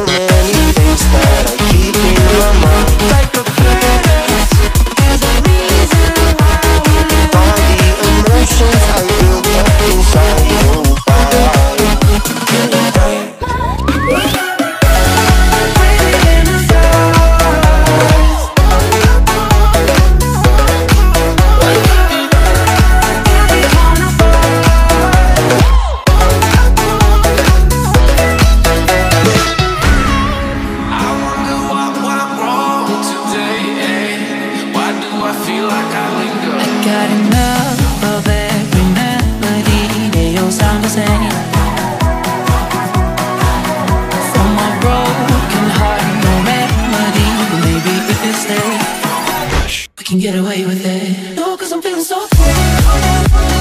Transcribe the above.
over. can get away with it. No, cause I'm feeling so cool.